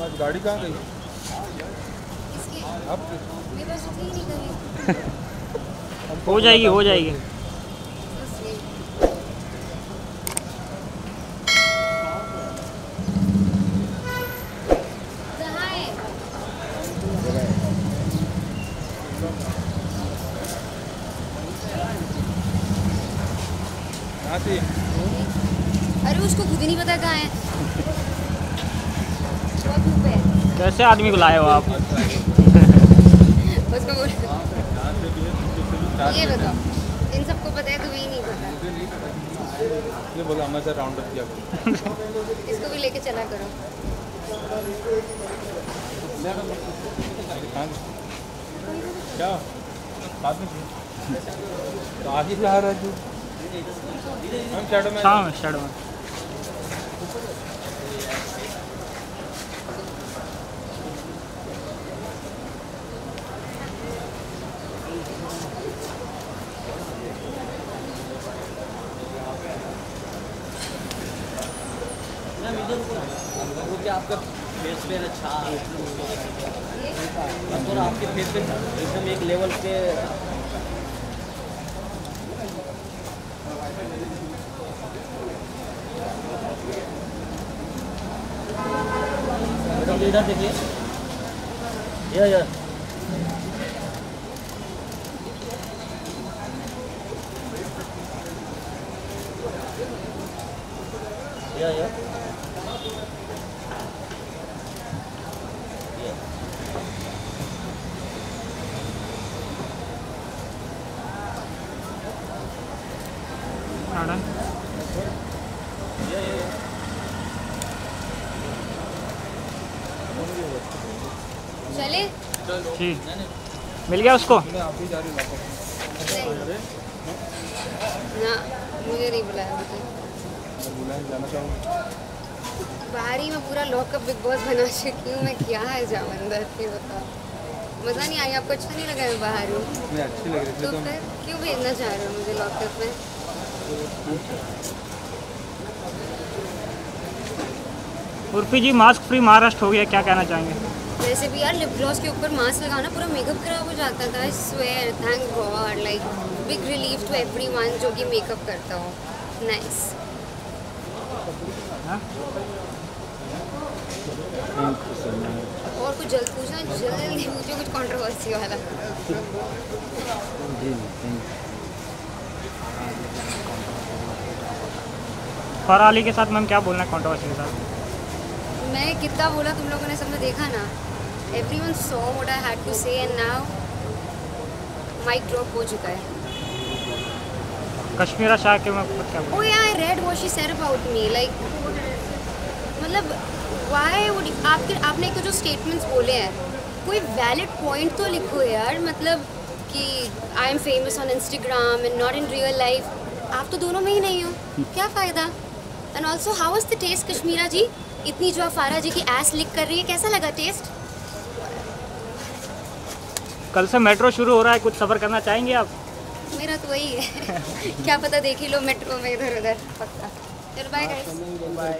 गाड़ी कहाँ गई? कभी हो जाएगी हो जाएगी। है। अरे उसको खुद ही नहीं पता कहाँ है। कैसे आदमी को लाए हो आप? है, ये बताओ इन सबको पता है तुम्हें ही नहीं पता। बोला हमें सर राउंड अप किया करो। इसको भी लेके चला करो। क्या? बाद में तो आगे से आ रहा है तू। हम शैडो में हाँ। शेड में क्योंकि आपका फेस अच्छा थोड़ा आपके फेस एकदम एक लेवल पे इधर देखिए। चले ठीक। मिल गया उसको? मैं आप ही जा रही हूँ ना मुझे नहीं बुलाया बाहर ही मैं पूरा लॉकअप बिग बॉस बना चुकी हूँ मैं क्या है जाऊँ अंदर ये बताओ। मज़ा नहीं आया आपको अच्छा नहीं लगा मैं बाहर हूँ? मैं अच्छी लग रही थी तो तो फिर क्यों भेजना चाह रहे हो मुझे लॉकअप में? उर्फी जी मास्क फ्री महाराष्ट्र हो गया क्या कहना चाहेंगे? वैसे भी यार लिप ग्लॉस के ऊपर मास्क लगाना पूरा मेकअप खराब हो जाता था I swear thank God like big relief to everyone जो कि मेकअप करता हो। नाइस हाँ? और कुछ जल्द पूछना जल्दी पूछो कुछ कंट्रोवर्सी वाला फरा अली के साथ मैम क्या बोलना है कॉन्ट्रोवर्सी के साथ? मैं कितना बोला तुम लोगों ने सबने देखा ना? Everyone so what I had to say and now mic drop हो चुका है। कश्मीरा शाह के मैं क्या ओ या I read what she said about me like मतलब व्हाई वुड आपके आपने एक तो जो स्टेटमेंट्स बोले हैं कोई वैलिड पॉइंट तो लिखो यार मतलब कि I am famous on Instagram and not in real life आप तो दोनों में ही नहीं हो क्या फ़ायदा? And also how is the test Kashmira ji? इतनी जो अफारा जी की एस लिख कर रही है कैसा लगा टेस्ट कल से मेट्रो शुरू हो रहा है कुछ सफ़र करना चाहेंगे आप? मेरा तो वही है। क्या पता देख ही लो मेट्रो में इधर उधर पक्का। चलो बाय गाइस बाय